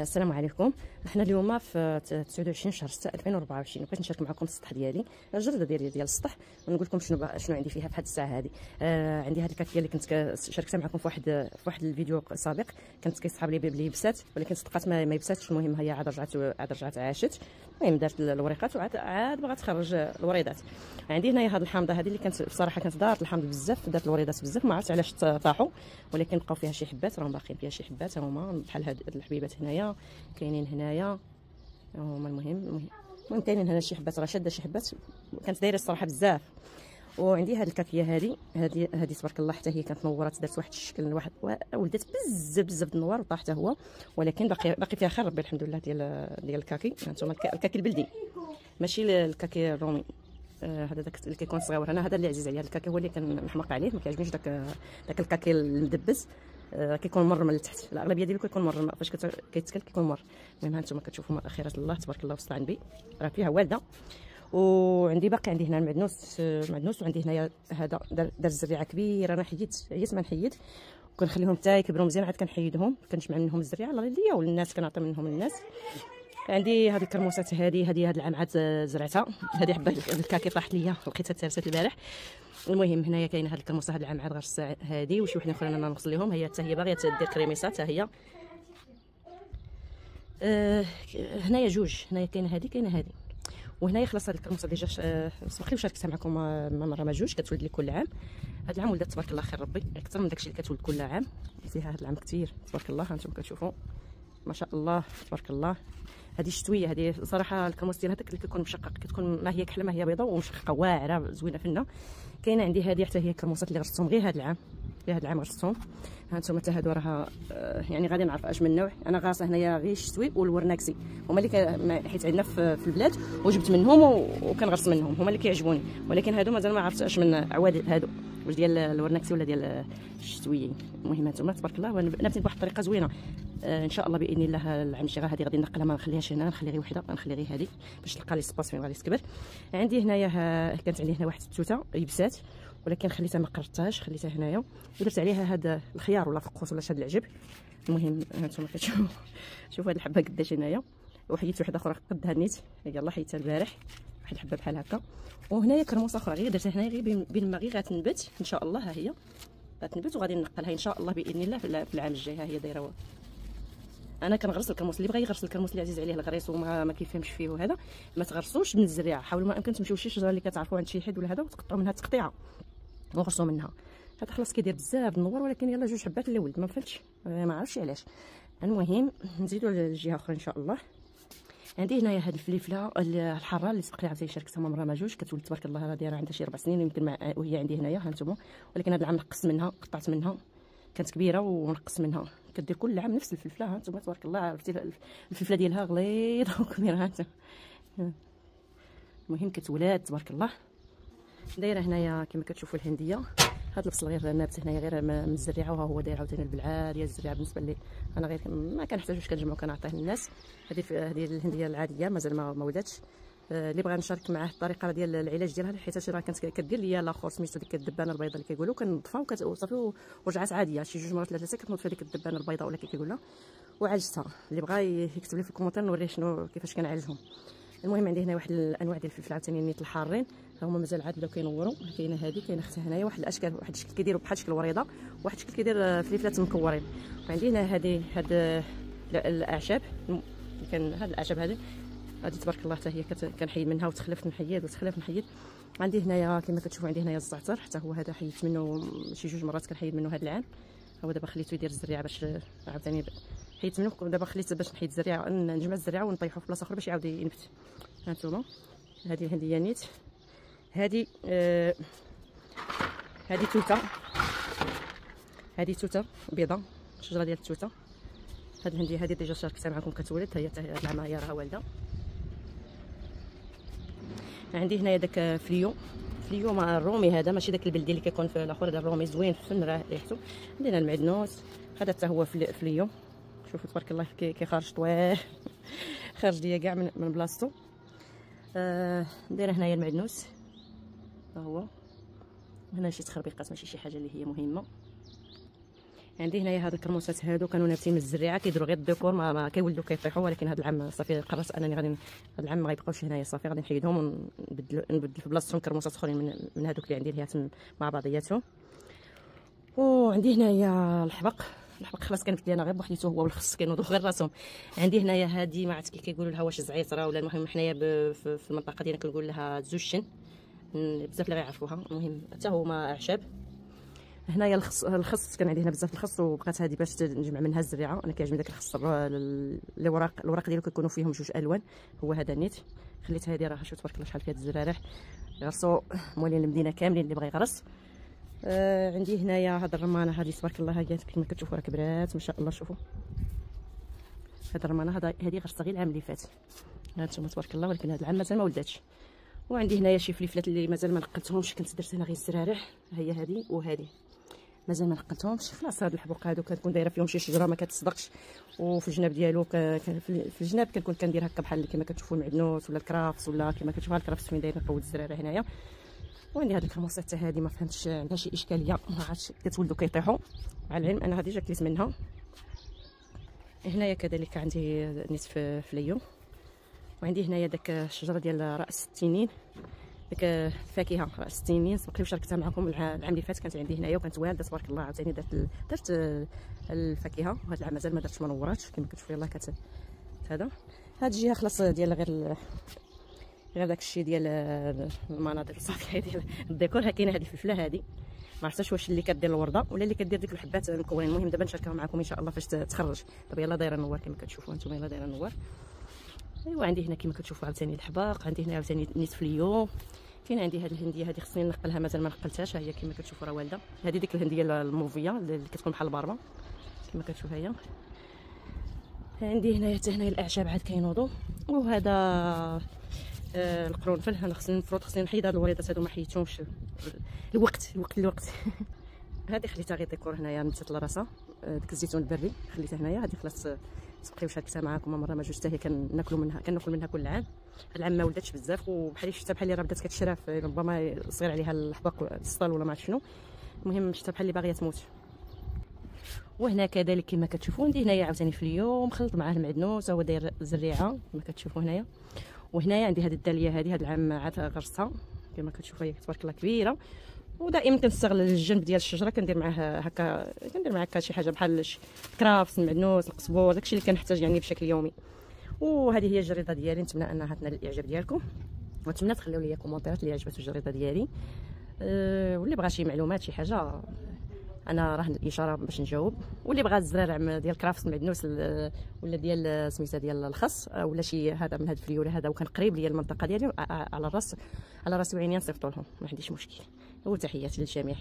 السلام عليكم. إحنا اليوم في 29 شهر 6 2024 بغيت نشارك معكم السطح ديالي الجرده ديالي ديال السطح ونقول لكم شنو شنو عندي فيها في هذه الساعة هذه آه عندي هذه الكافيه اللي كنت شاركتها معكم في واحد في واحد الفيديو سابق. كانت كيصحاب لي بليبسات ولكن صدقات ما, ما يبساتش المهم هي عاد رجعت عاد رجعت عاشت. المهم دارت الوريقات وعاد عاد بغات تخرج الوريدات عندي هنايا هذه الحامضة هذه اللي كانت بصراحة كانت دارت الحامض بزاف دارت الوريدات بزاف ما عرفتش علاش طاحوا ولكن بقاو فيها شي حبات راهم باقيين فيها شي حبات هما بحال هاد الحبيبات هنايا. كاينين هنايا. هما المهم المهم كاينين هنا شي حبات راه شادة شي حبات كانت دايرة الصراحة بزاف. وعندي هذه الكافية هذه هذه هذه تبارك الله حتى هي كانت نورات دارت واحد الشكل واحد ولدت بزاف بزاف النوار وطاح حتى هو. ولكن باقي باقي فيها خير ربي الحمد لله ديال ديال الكاكي. هانتوما الكاكي البلدي. ماشي الكاكي الرومي. آه هذا داك اللي كيكون صغير. أنا هذا اللي عزيز عليا الكاكي هو اللي كنحماق عليه ما كيعجبنيش داك داك الكاكي المدبس. كيكون مر من التحت الأغلبية ديالو كيكون مر. فاش كيتكل كيكون مر. المهم هانتوما كتشوفوا خيرات الله تبارك الله وسط عنبي راه فيها والدة. وعندي باقي عندي هنا المعدنوس المعدنوس وعندي هنايا هذا دار الزريعة كبيرة. أنا حيدت عييت ما نحيد وكنخليهم حتى يكبروا مزيان عاد كنحيدهم. كنجمع منهم الزريعة الله ليا والناس كنعطي منهم للناس. عندي هذه الكرموسات هذه هذه هذا العام عاد زرعتها. هذه حبة الكاكي طاحت ليا لقيتها تارست البارح المهم هنايا كاينة هذه الكرموسة هذا العام عاد غير الساعة هذه وشي وحدين اخرين أنا نغسل لهم هي حتى هي باغية دير كريميسات حتى هي. أه هنايا جوج هنايا كاينة هذه كاينة هذه وهنايا خلاص هذه الكرموسة déjà سبق لي شاركتها معكم مرة ما جوج كتولد لي كل عام. هذا العام ولات تبارك الله خير ربي أكثر من داكشي اللي كتولد كل عام. فيها هذا العام كثير تبارك الله هانتوما كتشوفوا ما شاء الله تبارك الله. هذه الشتويه هذه صراحة الكرموس ديال هذاك اللي كيكون مشقق كتكون ما هي كحله ما هي بيضاء ومشققة واعرة زوينه فينا كاينة عندي هذه حتى هي الكرموسات اللي غرستهم غير هذا العام. غير هذا العام غرستهم ها أنتم حتى هادو راه يعني غادي نعرف اش من نوع. أنا غارسه هنايا غير الشتوي والورناكسي. هما اللي حيت عندنا في البلاد وجبت منهم وكنغرس منهم. هما اللي كيعجبوني. ولكن هادو مازال ما عرفتش اش من عواد هادو. واش ديال الورناكسي ولا ديال الشتويين المهم هانتوما تبارك الله. نبتني بواحد الطريقة زوينة. آه إن شاء الله بإذن الله العام الجاي هذه غادي نقلها ما نخليهاش هنا. نخلي غير وحدة نخلي غير هذه باش تلقى لي سباس فين غادي تكبر عندي هنايا كانت عندي هنا واحد التوتة يبسات. ولكن خليتها ما قرطتهاش خليتها هنايا. ودرت عليها هذا الخيار ولا فقوس ولا هذا العجب. المهم هانتوما كتشوفوا. شوفوا هذه الحبة قداش هنايا. وحيدت وحدة أخرى قدها نيت. يلاه حيدتها البارح. واحد الحبة بحال هكا. وهنايا كرموسه أخرى غير درتها هنايا غير بين الماء غير غتنبت إن شاء الله ها هي. غتنبت وغادي نقلها إن شاء الله بإذن الله في العام الجاي. ها هي دايرة أنا كنغرس الكرموس اللي بغى يغرس الكرموس اللي عزيز عليه الغريس وما ما كيفهمش فيه وهذا. ما تغرسوش من الزريعة. حاولوا ما امكن تمشيو شي شجرة اللي كتعرفوا عند شي حد ولا هذا وتقطعوا منها تقطيعة. وغرسوا منها. هذا خلاص كيدير بزاف النور ولكن يلا جوج حبات اللي ولد ما فهمتش. ما عرفتش علاش. المهم نزيدوا للجهة أخرى إن شاء الله. عندي هنايا هذه الفليفلة الحاره اللي سبق لي عاوتاني شاركتها مرة ما جوج. كتولد تبارك الله راه دايره عندها شي ربع سنين يمكن مع وهي عندي هنايا ها أنتم ولكن هذا العام نقص منها قطعت منها. كانت كبيرة ونقص منها. كدير كل عام نفس الفلفلة ها أنتم تبارك الله. عرفتي الفلفلة ديالها غليظة وكبيرة ها المهم كتولاد تبارك الله. دايرة هنايا كما كتشوفوا الهندية. هاد البصل غير نابت هنايا غير من الزريعه وها هو داير عاوتاني البلعه الزريعه بالنسبة لي أنا غير ما كنحتاجوش كنجمعو كنعطيه للناس. هذه هذه الهندية العادية مازال ما, ما ولاتش آه اللي بغى نشارك معاه الطريقة ديال العلاج ديالها حيت راه كانت كدير ليا لاخر سميتو ديك الدبانة البيضاء اللي كيقولوا كنضفها وصافي ورجعت عادية. شي جوج مرات ثلاثة كتنوض في ديك الدبانة البيضاء ولا كي كيقولها. وعالجتها اللي بغى يكتب لي في ال commentaire نوريه شنو كيفاش كنعالجهم. المهم عندي هنا واحد الأنواع ديال الفلفل عاوتاني نيت الحارين. هما مازال عاد بداو كينوروا. كاينة هذه كاينة اختها هنايا. واحد الأشكال واحد الشكل كيديروا بحال شكل وريضة. واحد الشكل كيدير فليفلات مكورين. وعندي هنا هذه هاد الأعشاب. كان هاد الأعشاب هذه هذه تبارك الله حتى هي كنحيد منها وتخلف نحيد وتخلف نحيد. عندي هنايا كما كتشوفوا عندي هنايا الزعتر. حتى هو هذا حيدت منه شي جوج مرات كنحيد منه هذا العام. هو دابا خليته يدير الزريعة باش عاوتاني حيدت منه دابا خليت باش نحيد الزريعة نجمع الزريعة ونطيحو في بلاصة أخرى باش يعاود ينبت. هانتوما هذه الهنديه نيت. هذه آه هذه توتة. هذه توتة بيضة شجرة ديال التوته هذه الهنديه هذه déjà شاركتها معكم كتولد. هي هاد العام هي راها والده عندي هنايا داك فليو. فليو مع الرومي هذا ماشي داك البلدي اللي كيكون في الآخر هذا الرومي زوين حسن ريحته عندنا المعدنوس. هذا حتى هو فليو. شوفوا تبارك الله كيخرج طويل. خارج ليا كاع من, من بلاصتو. آه هنايا المعدنوس. ها هو. هنا شي تخربيقات ماشي شي حاجة اللي هي مهمة. عندي هنايا هاد الكرموسات هادو كانوا نابتين من الزريعة كيديروا غير الديكور ما, ما كيولدوا كيطيحوا ولكن هاد العام صافي قررت أنني غادي هاد العام ما غيبقاوش هنايا صافي غادي نحيدهم ونبدل نبدل في بلاصتهم كرموسات أخرين من, من هادوك اللي عندي اللي مع بعضياتهم. وعندي هنايا الحبق. الحبق خلاص كانت لي أنا غير بوحديته هو والخص كينوضوا غير راسهم. عندي هنايا هادي ما عرفت كي كيقولوا لها واش زعيطره ولا المهم حنايا في المنطقة ديالنا كنقول لها زوجشن بزاف اللي غيعرفوها. المهم حتى هما أعشاب. هنايا الخص الخص كان عندي هنا بزاف الخص وبقات هذه باش نجمع منها الزريعة. أنا كيعجبني داك الخص. الوراق الوراق ديالو كيكونوا فيهم جوج ألوان. هو هذا نيت. خليت هذه راه شوف تبارك الله شحال فيها الزرارع. غرسوا مولين المدينة كاملين اللي بغى يغرس. آه عندي هنايا هاد الرمانة هذه تبارك الله هي كما كتشوفوا راه كبرات ما شاء الله شوفوا هاد الرمانة غرستها غير العام اللي فات. هانتوما تبارك الله ولكن هاد العام مازال ما ولداتش. وعندي هنايا شي فليفلات اللي مازال ما نقلتهمش كنت درت هنا غير الزرارع هي هذه وهذه مازال ما نقلتهمش. خلاص هاد الحبوق هادو كتكون دايرة فيهم شي شجره ما كتصدقش. وفي الجناب ديالو في الجناب كنكون كندير هكا بحال كما كتشوفوا المعدنوس ولا الكرافس ولا كما كتشوفوا الكرافس فين داير نقود الزرارع هنايا. وعندي هاد الكرموسات حتى هادي ما فهمتش عندها شي إشكالية. ما عرفتش كتولدوا كيطيحوا على العلم أنا هادي جا كليت منها. هنايا كذلك عندي نصف فليو وعندي هنايا داك الشجرة ديال رأس التنين. ديك الفاكهه رأس التنين. سبق لي شاركتها معكم العام اللي فات. كانت عندي هنايا وكانت والدة. تبارك الله عاوتاني درت درت الفاكهة. وهذا العام مازال ما درتش منورات كما كتشوفوا يلاه كت هذا. هاد الجهة خلاص ديال غير غير داكشي ديال المناظر صافي ديال الديكور. ها كاينة هذه الفلفلة هذه ما عرفتش واش اللي كدير الوردة ولا اللي كدير ديك الحبات المكونين المهم دابا نشاركها معكم إن شاء الله فاش تخرج دابا يلاه دايرة نوار كما كتشوفوا أنتم. يلاه دايرة نوار. أيوا عندي هنا كما كتشوفوا عاوتاني الحباق عندي هنا عاوتاني نيت فليو كاين عندي هذه الهندية هذه خصني نقلها مازال ما نقلتهاش هي كما كتشوفوا راه والدة. هذه ديك الهندية الموفية اللي كتكون بحال الباربه كما كتشوف هي. عندي هنايا حتى هنايا الأعشاب عاد كينوضوا وهذا آه القرنفل أنا خصني المفروض خصني نحيد هاد الوريضات هادو ما حيدتهمش. الوقت الوقت الوقت. هذه خليتها غير ديكور هنايا نبتت لراسها آه، ديك الزيتون البري خليتها هنايا. هذه خلاص تبقيو شاركتها معاكم. مرة ما جوج حتى هي كناكلوا منها كناكل منها كل عام. العام ما ولدتش بزاف وبحال شفتها بحال اللي راه بدات كتشرى ربما صغير عليها الحباق السطال ولا ما عرفت شنو. المهم شفتها بحال اللي باغية تموت. وهنا كذلك كما كتشوفوا عندي هنايا عاوتاني في اليوم خلط معاه المعدنوس هو داير زريعة كما كتشوفوا هنايا. وهنايا عندي هذه الدالية هذه هذا العام عاد غرستها كما كتشوفوا هي تبارك الله كبيرة. ودائما كنستغل الجنب ديال الشجرة كندير معاه هكا كندير معاه هكا شي حاجة بحال الكرافس المعدنوس القزبور داكشي اللي كنحتاج يعني بشكل يومي. وهذه هي الجريدة ديالي نتمنى أنها تنال الإعجاب ديالكم. ونتمنى تخليو لي كومونتيرات اللي عجبتو الجريدة ديالي. أه واللي بغى شي معلومات شي حاجة أنا راه الاشاره باش نجاوب. واللي بغى الزرارع ديال كرافس المعدنوس ولا ديال سميتها ديال الخس ولا شي هذا من هاد الفليوله هذا وكان قريب ليا المنطقة ديالي على الراس على راسي وعيني نصيفطوا لهم ما عنديش مشكل. وتحياتي للجميع.